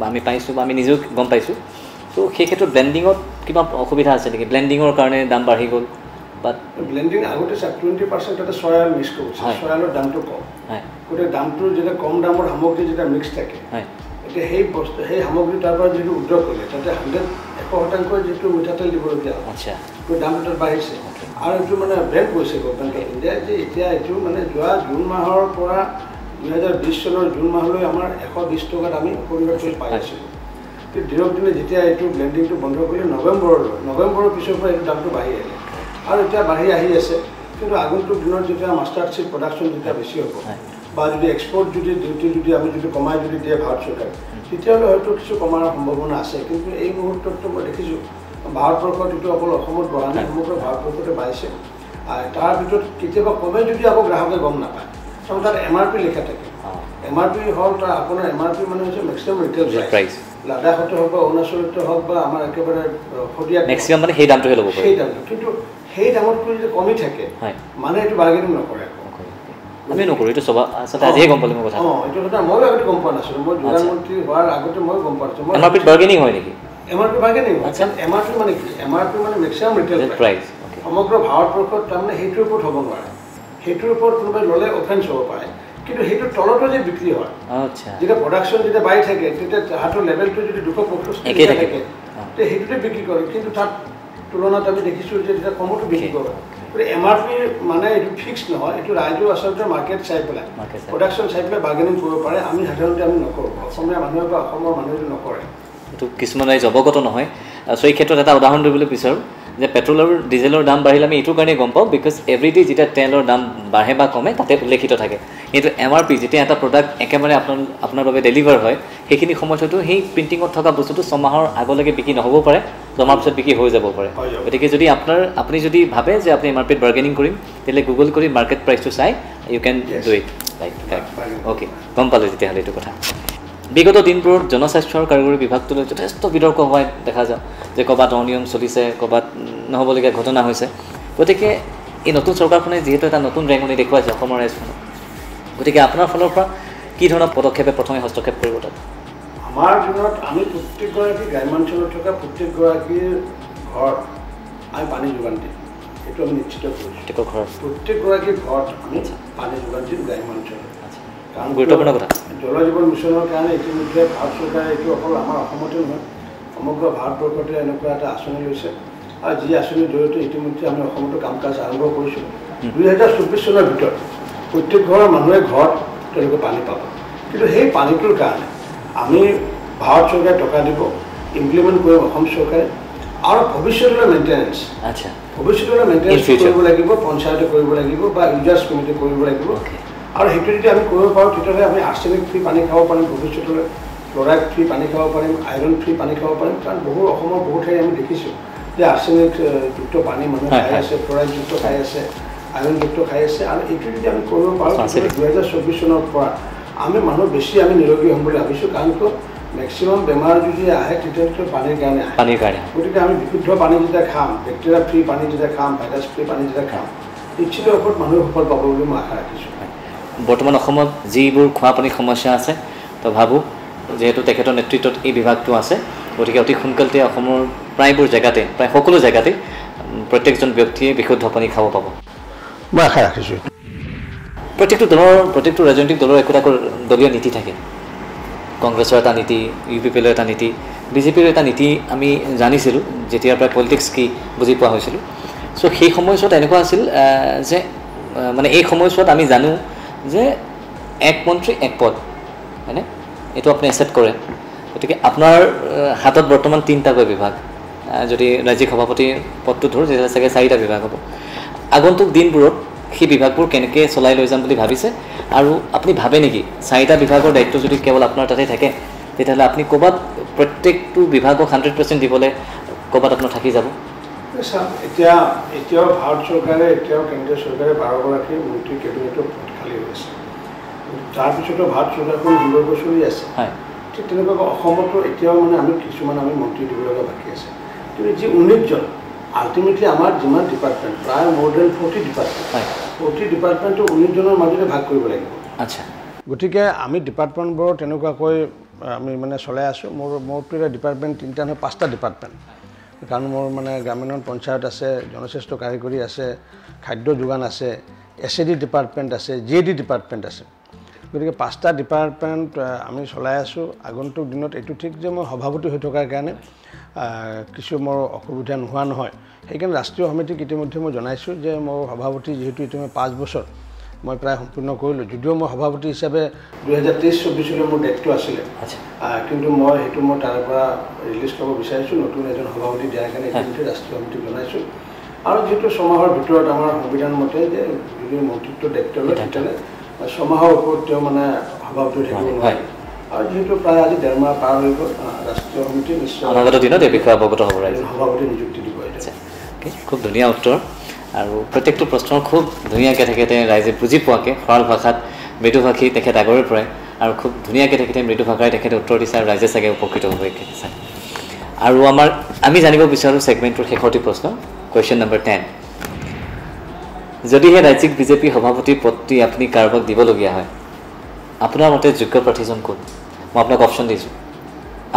আমি পাইছোঁ বা আমি নিজেও গম পাইছোঁ ত' সেই ক্ষেত্ৰত ব্লেণ্ডিঙত কিবা অসুবিধা আছে নেকি? ব্লেণ্ডিঙৰ কাৰণে দাম বাঢ়ি গ'ল। বা ব্লেণ্ডিং আগতে চাওক টুৱেণ্টি পাৰ্চেণ্ট তাতে চয়াল মিক্স কৰিছে। চয়ালৰ দামটো কম। গতিকে দামটো যেতিয়া কম দামৰ সামগ্ৰী যেতিয়া মিক্স থাকে হয়। এতিয়া সেই বস্তু সেই সামগ্ৰী তাৰ পৰা যিটো উদ্যোগ কৰিলে তাতে হাণ্ড্ৰেড এশ শতাংশ যিটো মিঠাতেল দিবলগীয়া হয় আচ্ছা। গতিকে দামটো তাত বাঢ়িছে। আৰু এইটো মানে বেন কৰিছে গভমেণ্ট অফ ইণ্ডিয়াই যে এতিয়া এইটো মানে যোৱা জুন মাহৰ পৰা দুহেজাৰ বিছ চনৰ জুন মাহলৈ আমাৰ এশ বিছ টকাত আমি তেল পাই আছিলোঁ কিন্তু দিনক দিনে যেতিয়া এইটো ব্লেণ্ডিংটো বন্ধ কৰিলে নৱেম্বৰলৈ নৱেম্বৰৰ পিছৰ পৰা এইটো দামটো বাঢ়ি আহিলে। আৰু এতিয়া বাঢ়ি আহি আছে। কিন্তু আগন্তুক দিনত যেতিয়া মাষ্টাৰশ্বিপ প্ৰডাকশ্যন যেতিয়া বেছি হ'ব। বা যদি এক্সপৰ্ট যদি ডিউটি যদি আমি যদি কমাই যদি দিয়ে ভাৰত চৰকাৰে তেতিয়াহ'লে হয়তো কিছু কমাৰ সম্ভাৱনা আছে। কিন্তু এই মুহূৰ্তততো মই দেখিছোঁ ভাৰতবৰ্ষত এইটো অকল অসমত বঢ়া নাই সমগ্ৰ ভাৰতবৰ্ষতে বাঢ়িছে। তাৰ ভিতৰত কেতিয়াবা কমে যদি আকৌ গ্ৰাহকে গম নাপায়। কাৰণ তাত এম আৰ পি লিখা থাকে। এম আৰ পি হ'ল তাৰ আপোনাৰ এম আৰ পি মানে হৈছে মেক্সিমাম ৰিটেল প্ৰাইচ। লাডাখতে হওক বা অৰুণাচলতে হওক বা আমাৰ একেবাৰে শদিয়াত মেক্সিমাম মানে সেই দামটোহে ল'ব সেই দামটো। কিন্তু সেই দামতকৈ যদি কমি থাকে মানে এইটো বাৰ্গেনিং নকৰে আমি নকৰোঁ এইটো চবা আচলতে আজিহে গম পালোঁ মই কথা অঁ এইটো কথা ময়ো আগতে গম পোৱা নাছিলোঁ। মই যোগান আচ্ছা। মন্ত্ৰী হোৱাৰ আগতে ময়ো গম পোৱা নাছিলোঁ। এম আৰ পিত বাৰ্গেনিং হয় নেকি? এম আৰ পি বাৰ্গেনিং হয়। এম আৰ পি মানে কি? এম আৰ পি মানে মেক্সিমাম ৰিটেল প্ৰাইচ সমগ্ৰ ভাৰতবৰ্ষত তাৰমানে সেইটোৰ ওপৰত হ'ব নোৱাৰে। সেইটোৰ ওপৰত কোনোবাই ল'লে অফেন্স হ'ব পাৰে। কিন্তু সেইটোৰ তলতো যে বিক্ৰী হয় আচ্ছা। যেতিয়া প্ৰডাকশ্যন যেতিয়া বাঢ়ি থাকে তেতিয়া তাহাঁতৰ লেভেলটো যদি দুশ পঁয়ষষ্ঠি। থাকে। তেতিয়া সেইটোতে বিক্ৰী কৰে। কিন্তু তাত তুলনাত আমি দেখিছোঁ যে তেতিয়া কমতো বিক্ৰী. কৰে গতিকে এম আৰ পি মানে এইটো ফিক্স নহয় এইটো ৰাইজেও আচলতে মাৰ্কেট চাই পেলাই। প্ৰডাকশ্যন চাই। পেলাই বাৰ্গেনিং কৰিব পাৰে আমি সাধাৰণতে আমি নকৰোঁ। অসমীয়া মানুহে বা অসমৰ মানুহে নকৰে। এইটো কিছুমান ৰাইজ অৱগত নহয়। চ' এই ক্ষেত্ৰত এটা উদাহৰণ দিবলৈ বিচাৰোঁ যে পেট্ৰল আৰু ডিজেলৰ দাম বাঢ়িলে আমি এইটো কাৰণেই গম পাওঁ বিকজ এভৰিডে যেতিয়া তেলৰ দাম বাঢ়ে বা কমে তাতে উল্লেখিত থাকে। কিন্তু এম আৰ পি যেতিয়া এটা প্ৰডাক্ট একেবাৰে আপোনাৰ আপোনাৰ বাবে ডেলিভাৰ হয় সেইখিনি সময়ত হয়তো সেই প্ৰিণ্টিঙত থকা বস্তুটো ছমাহৰ আগলৈকে বিক্ৰী নহ'ব পাৰে। ছমাহৰ পিছত বিক্ৰী হৈ যাব পাৰে। গতিকে যদি আপোনাৰ আপুনি যদি ভাবে যে আপুনি পিত বাৰ্গেনিং কৰিম তেতিয়াহ'লে গুগল কৰি মাৰ্কেট প্ৰাইচটো চাই you can. Do it right Bargaining. Okay গম পালোঁ তেতিয়াহ'লে এইটো কথা। বিগত দিনবোৰত জনস্বাস্থ্য আৰু কাৰিকৰী বিভাগটোলৈ যথেষ্ট বিতৰ্ক হোৱা দেখা যায় যে ক'ৰবাত অনিয়ম চলিছে ক'ৰবাত নহ'বলগীয়া ঘটনা হৈছে। গতিকে এই নতুন চৰকাৰখনে যিহেতু এটা নতুন ৰেঙনি দেখুৱাইছে অসমৰ ৰাইজখনক গতিকে আপোনাৰ ফালৰ পৰা কি ধৰণৰ পদক্ষেপে প্ৰথমে হস্তক্ষেপ কৰিব তাত? আমাৰ দিনত আমি প্ৰত্যেকগৰাকী গ্ৰাম্যাঞ্চলত থকা প্ৰত্যেকগৰাকীৰ ঘৰত আমি পানী যোগান দিম। সেইটো আমি নিশ্চিত কৰিছোঁ। প্ৰত্যেকগৰাকী ঘৰত আমি পানী যোগান দিম গ্ৰাম্যাঞ্চলত আচ্ছা। কাৰণ গুৰুত্বপূৰ্ণ কথা। জল জীৱন মিছনৰ কাৰণে ইতিমধ্যে ভাৰত চৰকাৰে এইটো অকল আমাৰ অসমতে নহয় সমগ্ৰ ভাৰতবৰ্ষতে এনেকুৱা এটা আঁচনি লৈছে। আৰু যি আঁচনিৰ জৰিয়তে ইতিমধ্যে আমি অসমতো কাম কাজ আৰম্ভ কৰিছোঁ। দুহেজাৰ চৌব্বিছ চনৰ ভিতৰত প্ৰত্যেক ঘৰৰ মানুহে ঘৰত তেওঁলোকে পানী পাব। কিন্তু সেই পানীটোৰ কাৰণে আমি ভাৰত চৰকাৰে টকা দিব ইমপ্লিমেণ্ট কৰিম অসম চৰকাৰে আৰু ভৱিষ্যতলৈ মেইনটেনেঞ্চ আচ্ছা। ভৱিষ্যতলৈ মেইনটেনেঞ্চ. কৰিব লাগিব পঞ্চায়তে কৰিব লাগিব বা ইউজাৰ্ছ কমিটি কৰিব লাগিব। আৰু সেইটো যদি আমি কৰিব পাৰোঁ তেতিয়াহ'লে আমি আৰ্চেনিক ফ্ৰী পানী খাব পাৰিম ভৱিষ্যতলৈ ফ্ল'ৰাইড ফ্ৰী পানী খাব পাৰিম আইৰণ ফ্ৰী পানী খাব পাৰিম। কাৰণ বহু অসমৰ বহু ঠাই আমি দেখিছোঁ যে আৰ্চেনিক আহ, যুক্ত পানী মানুহে খাই। আছে ফ্ল'ৰাইডযুক্ত খাই আছে আইৰণযুক্ত খাই আছে। আৰু এইটো যদি আমি কৰিব পাৰোঁ দুহেজাৰ চৌব্বিছ চনৰ পৰা আমি মানুহ বেছি আমি নিৰোগী হ'ম বুলি ভাবিছোঁ। কাৰণ কিয়? মেক্সিমাম বেমাৰ যদি আহে তেতিয়াহ'লে পানীৰ কাৰণে আহে। পানীৰ কাৰণে। গতিকে আমি বিশুদ্ধ পানী যেতিয়া খাম বেক্টেৰিয়া ফ্ৰী পানী যেতিয়া খাম ভাইৰাছ ফ্ৰী পানী যেতিয়া খাম নিশ্চিত ওপৰত মানুহে সফল পাব বুলি মই আশা ৰাখিছোঁ। বৰ্তমান অসমত যিবোৰ খোৱা পানীৰ সমস্যা আছে তো ভাবোঁ যিহেতু তেখেতৰ নেতৃত্বত এই বিভাগটো আছে গতিকে অতি সোনকালতে অসমৰ প্ৰায়বোৰ জেগাতে প্ৰায় সকলো জেগাতে প্ৰত্যেকজন ব্যক্তিয়ে বিশুদ্ধ পানী খাব পাব। মই আশা ৰাখিছোঁ। প্ৰত্যেকটো দলৰ প্ৰত্যেকটো ৰাজনৈতিক দলৰ একোটা একো দলীয় নীতি থাকে। কংগ্ৰেছৰ এটা নীতি ইউ পি পি এলৰ এটা নীতি বিজেপিৰ এটা নীতি আমি জানিছিলোঁ যেতিয়াৰ পৰা পলিটিক্স কি বুজি পোৱা হৈছিলোঁ। চ' সেই সময়ছোৱাত এনেকুৱা আছিল যে মানে এই সময়ছোৱাত আমি জানো যে এক মন্ত্ৰী এক পদ হয়নে? এইটো আপুনি একচেপ্ট কৰে। গতিকে আপোনাৰ হাতত বৰ্তমান তিনিটাকৈ বিভাগ। যদি ৰাজ্যিক সভাপতিৰ পদটো ধৰোঁ তেতিয়াহ'লে চাগে চাৰিটা বিভাগ হ'ব। আগন্তুক দিনবোৰত সেই বিভাগবোৰ কেনেকৈ চলাই লৈ যাম বুলি ভাবিছে। আৰু আপুনি ভাবে নেকি চাৰিটা বিভাগৰ দায়িত্ব যদি কেৱল আপোনাৰ তাতে থাকে তেতিয়াহ'লে আপুনি ক'ৰবাত প্ৰত্যেকটো বিভাগক হাণ্ড্ৰেড পাৰ্চেণ্ট দিবলৈ ক'ৰবাত আপোনাৰ থাকি যাব? চাওক এতিয়া এতিয়াও ভাৰত চৰকাৰে এতিয়াও কেন্দ্ৰীয় চৰকাৰে বাৰগৰাকী মন্ত্ৰী কেবিনেটৰ পদ খালী হৈ আছে। তাৰপিছতো ভাৰত চৰকাৰখন দুবছৰ চলি আছে। হয়। ঠিক তেনেকুৱাকৈ অসমতো এতিয়াও মানে আমি কিছুমান আমি মন্ত্ৰী দিব লগা বাকী আছে। কিন্তু যি ঊনৈছজন আল্টিমেটলি আমাৰ যিমান ডিপাৰ্টমেণ্ট প্ৰায় মোৰ দেন ফৰ্টি ডিপাৰ্টমেণ্ট হয়। প্ৰতি ডিপাৰ্টমেণ্টটো ঊনৈছজনৰ মাজতে ভাগ কৰিব লাগিব। আচ্ছা। গতিকে আমি ডিপাৰ্টমেণ্টবোৰ তেনেকুৱাকৈ আমি মানে চলাই আছোঁ। মোৰ মোৰতো এতিয়া ডিপাৰ্টমেণ্ট তিনিটা নহয় পাঁচটা ডিপাৰ্টমেণ্ট কাৰণ মোৰ মানে গ্ৰামীণ পঞ্চায়ত আছে জনস্বাস্থ্য কাৰিকৰী আছে খাদ্য যোগান আছে এছ এ ডি ডিপাৰ্টমেণ্ট আছে জি এ ডি ডিপাৰ্টমেণ্ট আছে। গতিকে পাঁচটা ডিপাৰ্টমেণ্ট আমি চলাই আছোঁ। আগন্তুক দিনত এইটো ঠিক যে মই সভাপতি হৈ থকাৰ কাৰণে কিছু মোৰ অসুবিধা নোহোৱা নহয়। সেইকাৰণে ৰাষ্ট্ৰীয় সমিতিক ইতিমধ্যে মই জনাইছোঁ যে মোৰ সভাপতি যিহেতু ইতিমধ্যে পাঁচ বছৰ মই প্ৰায় সম্পূৰ্ণ কৰিলোঁ। যদিও মই সভাপতি হিচাপে দুহেজাৰ তেইছ চৌব্বিছলৈ মোৰ ডেটটো আছিলে। কিন্তু মই সেইটো মই তাৰ পৰা ৰিলিজ কৰিব বিচাৰিছোঁ। নতুন এজন সভাপতি দিয়াৰ কাৰণে ইতিমধ্যে ৰাষ্ট্ৰীয় সমিতিক জনাইছোঁ। আৰু যিহেতু ছমাহৰ ভিতৰত আমাৰ সংবিধান মতে যে যদি মন্ত্ৰিত্ব দায়িত্ব লয় তেতিয়াহ'লে ছমাহৰ ওপৰত তেওঁ মানে সভাপতি থাকিব। নোৱাৰে। আৰু যিহেতু প্ৰায় আজি পাৰ হৈ গ'ল ৰাষ্ট্ৰীয় সমিতি নিশ্চয় অনাগত দিনত এই বিষয়ে অৱগত হ'ব ৰাইজে সভাপতি নিযুক্তি দিব খুব ধুনীয়া উত্তৰ। আৰু প্ৰত্যেকটো প্ৰশ্নৰ খুব ধুনীয়াকৈ তেখেতে ৰাইজে বুজি পোৱাকৈ সৰল ভাষাত মৃদুভাষী তেখেত আগৰে পৰাই আৰু খুব ধুনীয়াকৈ তেখেতে মৃদু ভাষাৰে তেখেতে উত্তৰ দিছে আৰু ৰাইজে চাগে উপকৃত হ'ব আৰু আমাৰ আমি জানিব বিচাৰোঁ ছেগমেণ্টটোৰ শেষৰটি প্ৰশ্ন কুৱেশ্যন নম্বৰ টেন যদিহে ৰাজ্যিক বিজেপি সভাপতিৰ পদটি আপুনি কাৰোবাক দিবলগীয়া হয় আপোনাৰ মতে যোগ্য প্ৰাৰ্থীজন কোন? মই আপোনাক অপশ্যন দিছোঁ।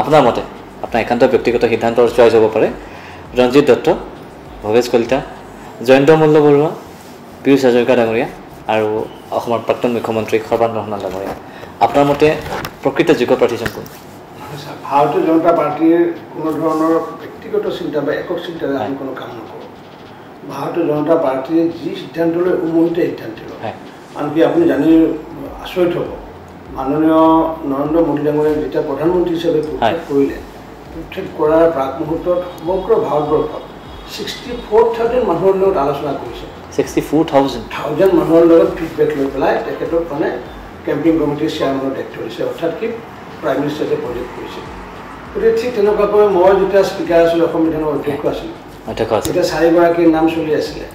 আপোনাৰ মতে আপোনাৰ একান্ত ব্যক্তিগত সিদ্ধান্তৰ চইচ হ'ব পাৰে। ৰঞ্জিত দত্ত ভৱেশ কলিতা জয়ন্ত মল্ল বৰুৱা পীয়ুষ হাজৰিকা ডাঙৰীয়া আৰু অসমৰ প্ৰাক্তন মুখ্যমন্ত্ৰী সৰ্বানন্দ সোণোৱাল ডাঙৰীয়া। আপোনাৰ মতে প্ৰকৃত যোগ্য প্ৰাৰ্থীজন কোন? ভাৰতীয় জনতা পাৰ্টীৰ কোনো ধৰণৰ ব্যক্তিগত চিন্তা বা একক চিন্তাৰে আমি কোনো কাম নকৰোঁ। ভাৰতীয় জনতা পাৰ্টীয়ে যি সিদ্ধান্ত লয় উমৈহতীয়া সিদ্ধান্ত লয়। আনকি আপুনি জানি আচৰিত হ'ব মাননীয় নৰেন্দ্ৰ মোদী ডাঙৰীয়াই যেতিয়া প্ৰধানমন্ত্ৰী হিচাপে। প্ৰক্ষেপ কৰিলে প্ৰক্ষেপ কৰাৰ প্ৰাক মুহূৰ্তত সমগ্ৰ ভাৰতবৰ্ষত ছিক্সটি ফ'ৰ থাউজেণ্ড মানুহৰ লগত আলোচনা কৰিছে। Sixty four thousand? থাউজেণ্ড মানুহৰ লগত ফিডবেক লৈ পেলাই তেখেতক মানে কেম্পিং কমিটিৰ চেয়াৰমেনৰ দায়িত্ব দিছে অৰ্থাৎ কি প্ৰাইম মিনিষ্টাৰে প্ৰজেক্ট কৰিছে। গতিকে ঠিক তেনেকুৱাকৈ মই যেতিয়া স্পীকাৰ আছিলোঁ অসম বিধানৰ অধ্যক্ষ আছিলোঁ তেতিয়া চাৰিগৰাকীৰ নাম চলি আছিলে।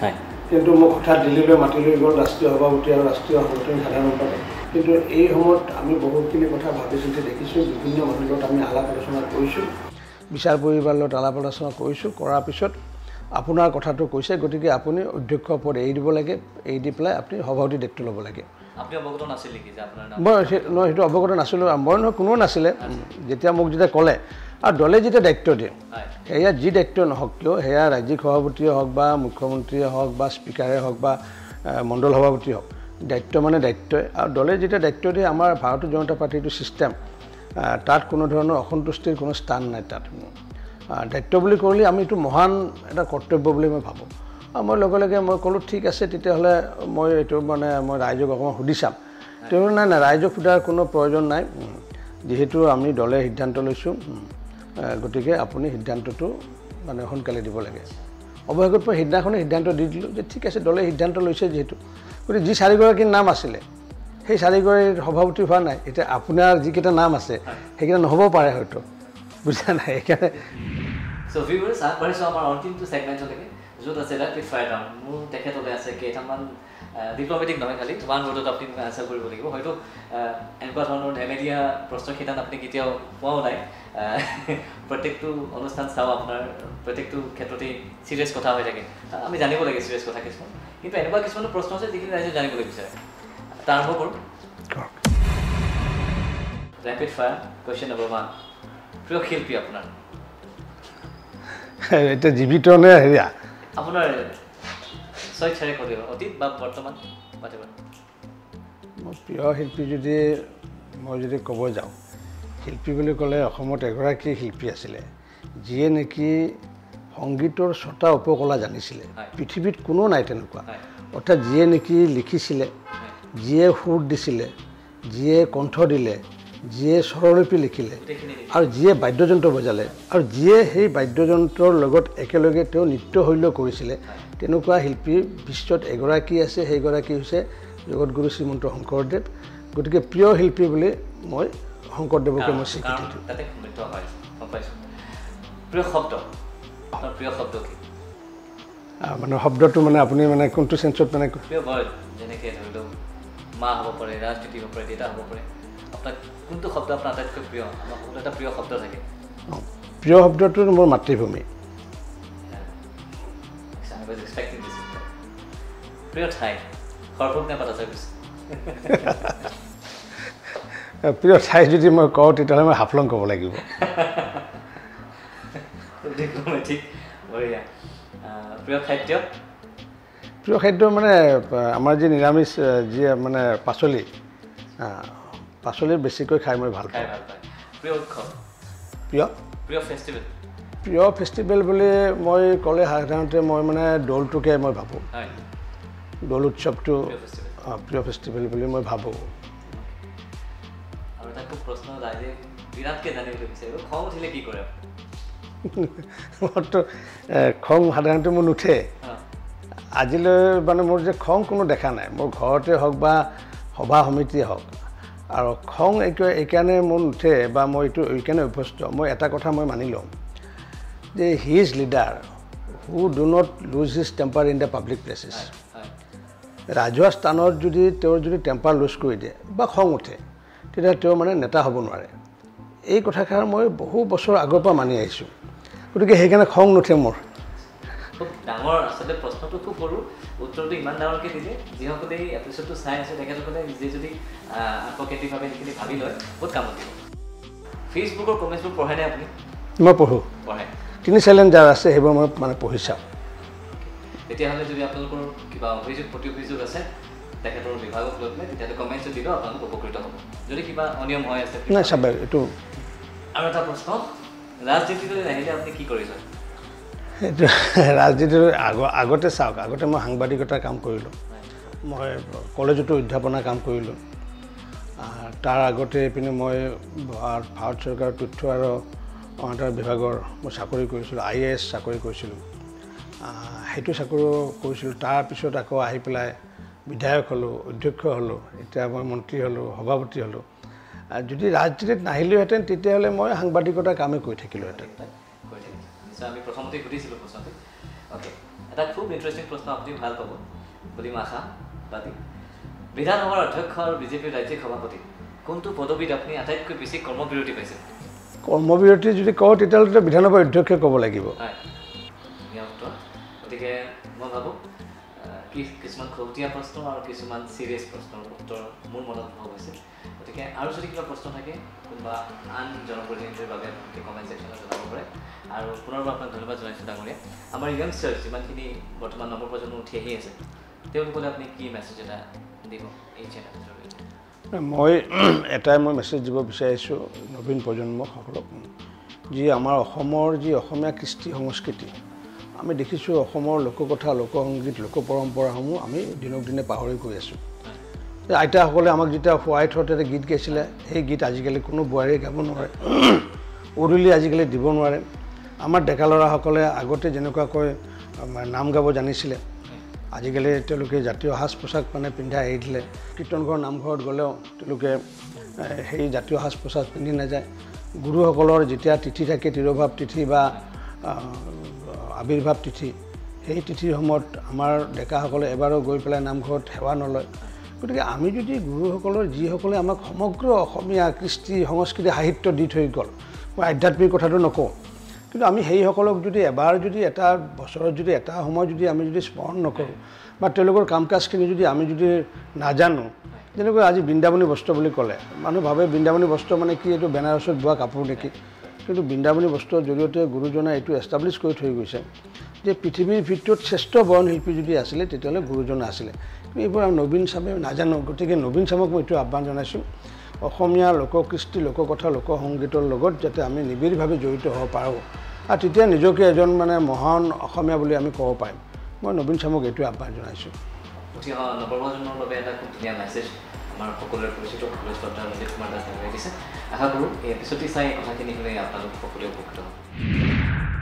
কিন্তু মোক হঠাৎ দিল্লীলৈ মাতি লৈ গ'ল ৰাষ্ট্ৰীয় সভাপতি আৰু ৰাষ্ট্ৰীয় সংগঠন সাধাৰণ সম্পাদক। কিন্তু এই সময়ত আমি বহুতখিনি কথা ভাবি চিন্তি দেখিছোঁ বিভিন্ন মানুহৰ লগত আমি আলাপ আলোচনা কৰিছোঁ। বিচাৰ পৰিবাৰৰ লগত আলাপ আলোচনা কৰিছোঁ কৰাৰ পিছত আপোনাৰ কথাটো কৈছে গতিকে আপুনি অধ্যক্ষ পদ এৰি দিব লাগে এৰি দি পেলাই আপুনি সভাপতি দায়িত্ব ল'ব লাগে। মই মই সেইটো অৱগত নাছিলোঁ মই নহয় কোনেও নাছিলে। যেতিয়া মোক যেতিয়া ক'লে আৰু দলে যেতিয়া দায়িত্ব দিয়ে সেয়া যি দায়িত্ব নহওক কিয় সেয়া ৰাজ্যিক সভাপতিয়ে হওক বা মুখ্যমন্ত্ৰীয়ে হওক বা স্পীকাৰে হওক বা মণ্ডল সভাপতি হওক দায়িত্ব মানে দায়িত্বই। আৰু দলে যেতিয়া দায়িত্ব দিয়ে আমাৰ ভাৰতীয় জনতা পাৰ্টীটো ছিষ্টেম তাত কোনো ধৰণৰ অসন্তুষ্টিৰ কোনো স্থান নাই তাত। দায়িত্ব বুলি ক'লে আমি এইটো মহান এটা কৰ্তব্য বুলি মই ভাবোঁ। আৰু মই লগে লগে মই ক'লোঁ ঠিক আছে তেতিয়াহ'লে মই এইটো মানে মই ৰাইজক অকণমান সুধি চাম। তেওঁ নাই নাই ৰাইজক সোধাৰ কোনো প্ৰয়োজন নাই। যিহেতু আমি দলে সিদ্ধান্ত লৈছোঁ গতিকে আপুনি সিদ্ধান্তটো মানে সোনকালে দিব লাগে। অৱশেষত মই সিদিনাখনে সিদ্ধান্ত দি দিলোঁ যে ঠিক আছে দলে সিদ্ধান্ত লৈছে যিহেতু। গতিকে যি চাৰিগৰাকীৰ নাম আছিলে সেই চাৰিগৰাকীৰ সভাপতি হোৱা নাই। এতিয়া আপোনাৰ যিকেইটা নাম আছে সেইকেইটা নহ'ব পাৰে হয়তো। বুজা নাই? সেইকাৰণে চ' ভিউৱাৰ্ছ আগবাঢ়িছোঁ আমাৰ অন্তিমটো ছেগমেণ্টলৈকে য'ত আছে ৰেপিড ফায়াৰ ৰাউণ্ড মোৰ তেখেতলৈ আছে কেইটামান ডিপ্ল'মেটিক নহয় খালি ওৱান ৱৰ্ডত আপুনি আনচাৰ কৰিব লাগিব। হয়তো এনেকুৱা ধৰণৰ ধেমেলীয়া প্ৰশ্নৰ শিতান আপুনি কেতিয়াও পোৱাও নাই। প্ৰত্যেকটো অনুষ্ঠান চাওঁ আপোনাৰ প্ৰত্যেকটো ক্ষেত্ৰতেই ছিৰিয়াছ কথা হৈ থাকে। আমি জানিব লাগে ছিৰিয়াছ কথা কিছুমান। কিন্তু এনেকুৱা কিছুমান প্ৰশ্ন আছে যিখিনি ৰাইজে জানিবলৈ বিচাৰে। তাৰ আৰম্ভ কৰোঁ। Rapid fire question number one প্ৰিয় শিল্পী আপোনাৰ? এতিয়া জীৱিত নে হেৰিয়া আপোনাৰ স্বেচ্ছাৰে কৰিব অতীত বা বৰ্তমান পাতিব মোৰ প্ৰিয় শিল্পী যদি মই যদি ক'ব যাওঁ শিল্পী বুলি ক'লে অসমত এগৰাকী শিল্পী আছিলে যিয়ে নেকি সংগীতৰ ছটা উপকলা জানিছিলে। পৃথিৱীত কোনো নাই তেনেকুৱা। অৰ্থাৎ যিয়ে নেকি লিখিছিলে যিয়ে সুৰ দিছিলে যিয়ে কণ্ঠ দিলে যিয়ে স্বৰলিপি লিখিলে আৰু যিয়ে বাদ্যযন্ত্ৰ বজালে আৰু যিয়ে সেই বাদ্যযন্ত্ৰৰ লগত একেলগে তেওঁ নৃত্যশৈল্য কৰিছিলে তেনেকুৱা শিল্পী বিশ্বত এগৰাকী আছে সেইগৰাকী হৈছে জগতগুৰু শ্ৰীমন্ত শংকৰদেৱ। গতিকে প্ৰিয় শিল্পী বুলি মই শংকৰদেৱকে মই স্বীকৃতি দিওঁ। প্ৰিয় শব্দ? আপোনাৰ প্ৰিয় শব্দ কি? আহ, মানে শব্দটো মানে আপুনি মানে কোনটো চেঞ্চত মানে যেনেকৈ ধৰি লওক মা হ'ব পাৰে ৰাজনীতি হ'ব পাৰে দেউতা হ'ব পাৰে আপোনাক কোনটো শব্দ আপোনাৰ আটাইতকৈ প্ৰিয়? আমাৰ সকলো এটা প্ৰিয় শব্দ থাকে? প্ৰিয় শব্দটো মোৰ মাতৃভূমি. প্ৰিয় ঠাই নে পাতা চাৰ্ভিছ প্ৰিয় ঠাই যদি মই কওঁ তেতিয়াহ'লে মই হাফলং ক'ব লাগিব। প্ৰিয় খাদ্য? প্ৰিয় খাদ্য মানে আমাৰ যি নিৰামিষ যি মানে পাচলি পাচলি বেছিকৈ খাই মই ভাল পাওঁ। প্ৰিয় উৎসৱ? প্ৰিয়? প্ৰিয় ফেষ্টিভেল প্ৰিয় ফেষ্টিভেল বুলি মই ক'লে সাধাৰণতে মই মানে দৌলটোকে মই ভাবোঁ। দৌল উৎসৱটো প্ৰিয় ফেষ্টিভেল বুলি মই ভাবোঁ। মোৰতো খং সাধাৰণতে মোৰ নুঠে। আজিলৈ মানে মোৰ যে খং কোনো দেখা নাই। মোৰ ঘৰতে হওক বা সভা সমিতিয়ে হওক আৰু খং এইটো এইকাৰণে মোৰ নুঠে বা মই এইটো এইকাৰণে অভ্যস্ত মই এটা কথা মই মানি লওঁ যে he is leader who do not lose his temper in the public places ৰাজহুৱা স্থানত যদি তেওঁৰ যদি টেম্পাৰ লুজ কৰি দিয়ে বা খং উঠে তেতিয়া তেওঁ মানে নেতা হ'ব নোৱাৰে। এই কথাষাৰ মই বহু বছৰ আগৰ পৰা মানি আহিছোঁ। গতিকে সেইকাৰণে খং নুঠে মোৰ। খুব ডাঙৰ আচলতে প্ৰশ্নটো খুব সৰু। উত্তৰটো ইমান ডাঙৰকৈ দিলে যিসকলে এই এপিছডটো চাই আছে তেখেতসকলে নিজে যদি আত্মকেন্দ্ৰিকভাৱে সেইখিনি ভাবি লয় বহুত কামত দিব। ফেচবুকৰ কমেণ্টছবোৰ পঢ়েনে আপুনি? মই পঢ়োঁ। পঢ়ে। তিনি চাইলেণ্ট যাৰ আছে সেইবোৰ মই মানে পঢ়ি চাওঁ। তেতিয়াহ'লে যদি আপোনালোকৰ কিবা অভিযোগ প্ৰতি অভিযোগ আছে তেখেতৰ বিভাগক লৈ পেলাই তেতিয়াহ'লে কমেণ্টছ দিলেও আপোনালোক উপকৃত হ'ব। যদি কিবা অনিয়ম হৈ আছে নাই চাব এইটো আৰু এটা প্ৰশ্ন ৰাজনীতিলৈ নাহিলে আপুনি কি কৰিছে এইটো ৰাজনীতিৰ আগ আগতে চাওক আগতে মই সাংবাদিকতাৰ কাম কৰিলোঁ। মই কলেজতো অধ্যাপনাৰ কাম কৰিলোঁ। তাৰ আগতে এইপিনে মই ভাৰত চৰকাৰৰ তথ্য আৰু অনাতাৰ বিভাগৰ মই চাকৰি কৰিছিলোঁ আই এ এছ চাকৰি কৰিছিলোঁ। সেইটো চাকৰিও কৰিছিলোঁ। তাৰপিছত আকৌ আহি পেলাই বিধায়ক হ'লোঁ অধ্যক্ষ হ'লোঁ এতিয়া মই মন্ত্ৰী হ'লোঁ সভাপতি হ'লোঁ। যদি ৰাজনীতিত নাহিলোহেঁতেন তেতিয়াহ'লে মই সাংবাদিকতাৰ কামেই কৰি থাকিলোহেঁতেন। নিশ্চয় আমি প্ৰথমতে সুধিছিলোঁ প্ৰশ্নটো। অ'কে এটা খুব ইণ্টাৰেষ্টিং প্ৰশ্ন আপুনি ভাল পাব বুলি মই আশা বাদী। বিধানসভাৰ অধ্যক্ষ আৰু বিজেপিৰ ৰাজ্যিক সভাপতি কোনটো পদবীত আপুনি আটাইতকৈ বেছি কৰ্মবিৰতি পাইছিল কৰ্মবিৰতি যদি কওঁ তেতিয়াহ'লে বিধানসভাৰ অধ্যক্ষই ক'ব লাগিব। হয়। ধুনীয়া উত্তৰ। গতিকে মই ভাবোঁ কি কিছুমান খৌতীয়া প্ৰশ্ন আৰু কিছুমান ছিৰিয়াছ প্ৰশ্নৰ উত্তৰ মোৰ মনত উদ্ভৱ হৈছে গতিকে আৰু যদি কিবা প্ৰশ্ন থাকে কোনোবা আন জনপ্ৰতিনিধিৰ বাবে কমেণ্ট ছেকশ্যনত জনাব পাৰে। আৰু পুনৰবাৰ আপোনাক ধন্যবাদ জনাইছোঁ ডাঙৰীয়া আমাৰ য়ংষ্টাৰ্ছ যিমানখিনি বৰ্তমান নৱপ্ৰজন্ম উঠি আহি আছে তেওঁলোকলৈ আপুনি কি মেছেজ এটা দিব এই চেনেলটোৰ জৰিয়তে? মই এটাই মই মেছেজ দিব বিচাৰিছোঁ নবীন প্ৰজন্মসকলক যি আমাৰ অসমৰ যি অসমীয়া কৃষ্টি সংস্কৃতি আমি দেখিছোঁ অসমৰ লোককথা লোকসংগীত লোক পৰম্পৰাসমূহ আমি দিনক দিনে পাহৰি গৈ আছোঁ। আইতাসকলে আমাক যেতিয়া শুৱাই থওঁতে গীত গাইছিলে সেই গীত আজিকালি কোনো বোৱাৰীয়ে গাব নোৱাৰে। উৰুলি আজিকালি দিব নোৱাৰে। আমাৰ ডেকা ল'ৰাসকলে আগতে যেনেকুৱাকৈ নাম গাব জানিছিলে আজিকালি তেওঁলোকে জাতীয় সাজ পোছাক মানে পিন্ধাই এৰি দিলে। কীৰ্তনঘৰ নামঘৰত গ'লেও তেওঁলোকে সেই জাতীয় সাজ পোছাক পিন্ধি নাযায়। গুৰুসকলৰ যেতিয়া তিথি থাকে তিৰোভাৱ তিথি বা আহ, আৱিৰ্ভাৱ তিথি সেই তিথিৰ সময়ত আমাৰ ডেকাসকলে এবাৰো গৈ পেলাই নামঘৰত সেৱা নলয়। গতিকে আমি যদি গুৰুসকলৰ যিসকলে আমাক সমগ্ৰ অসমীয়া কৃষ্টি সংস্কৃতি সাহিত্য দি থৈ গ'ল মই আধ্যাত্মিক কথাটো নকওঁ। কিন্তু আমি সেইসকলক যদি এবাৰ যদি এটা বছৰত যদি এটা সময় যদি আমি যদি স্মৰণ নকৰোঁ বা তেওঁলোকৰ কাম কাজখিনি যদি আমি যদি নাজানো যেনেকৈ আজি বৃন্দাবনী বস্ত্ৰ বুলি ক'লে মানুহ ভাবে বৃন্দাবনী বস্ত্ৰ মানে কি এইটো বেনাৰছত বোৱা কাপোৰ নেকি? কিন্তু বৃন্দাবনী বস্ত্ৰৰ জৰিয়তে গুৰুজনাই এইটো এষ্টাব্লিছ কৰি থৈ গৈছে যে পৃথিৱীৰ ভিতৰত শ্ৰেষ্ঠ বয়নশিল্পী যদি আছিলে তেতিয়াহ'লে গুৰুজনা আছিলে এইবোৰ আমি নবীন চামে নাজানো গতিকে নবীন চামক মই এইটো আহ্বান জনাইছোঁ। অসমীয়া লোককৃষ্টি লোককথা লোকসংগীতৰ লগত যাতে আমি নিবিড়ভাৱে জড়িত হ'ব পাৰোঁ। আৰু তেতিয়া নিজকে এজন মানে মহান অসমীয়া বুলি আমি ক'ব পাৰিম। মই নবীন চামক এইটোৱে আহ্বান জনাইছোঁ। উঠি অহা নৱপ্ৰজন্মৰ বাবে এটা খুব ধুনীয়া মেছেজ আমাৰ সকলোৰে পৰিচিত সকলোৱে শ্ৰদ্ধা ৰঞ্জিত কুমাৰ দাস আশা কৰোঁ এই এপিছডটি চাই কথাখিনি শুনি আপোনালোক সকলোৱে উপকৃত হ'ব।